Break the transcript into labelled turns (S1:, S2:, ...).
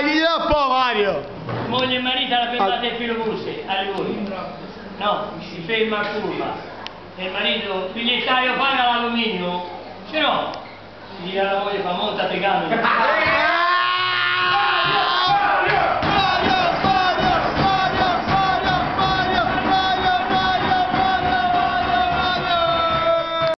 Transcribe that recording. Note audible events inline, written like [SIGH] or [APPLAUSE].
S1: tagli da un po' Mario! Moglie e marito alla fermata del filobuse, a Livorno. No, si ferma a curva. E il marito, bigliettario paga l'alluminio? Se no, gli dà la moglie, fa monta te. [LAUGHS]